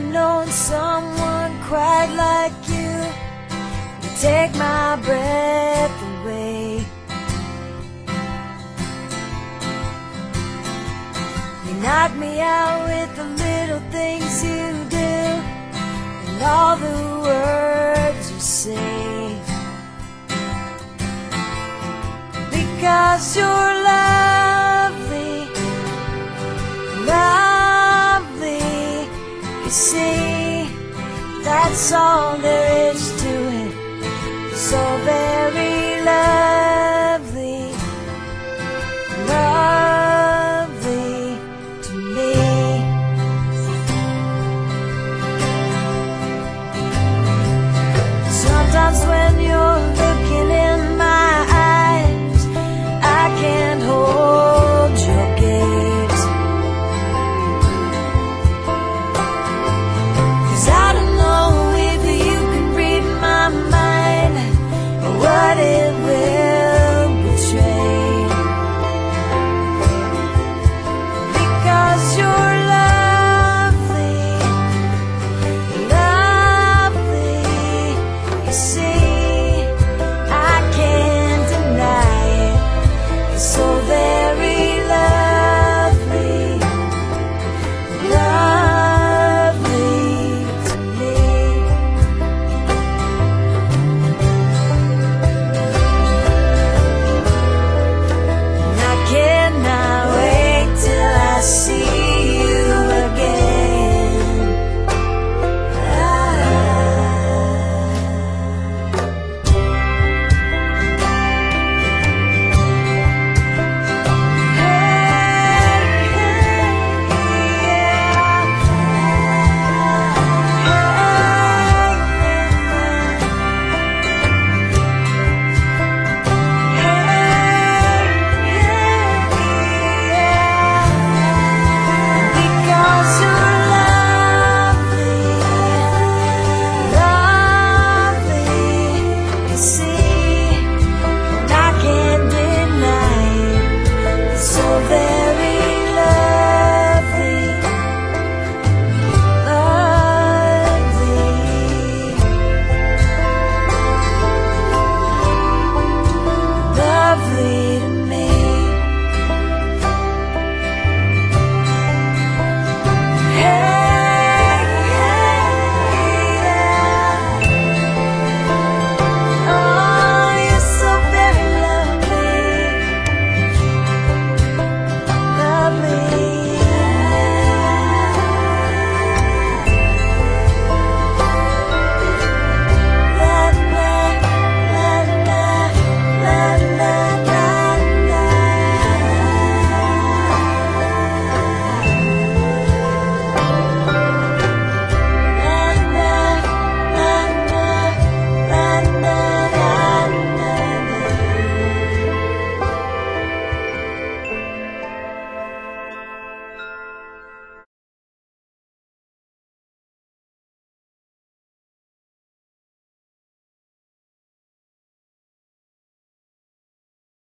known someone quite like you. You take my breath away. You knock me out with the little things you do and all the words you say. Because you're see, that's all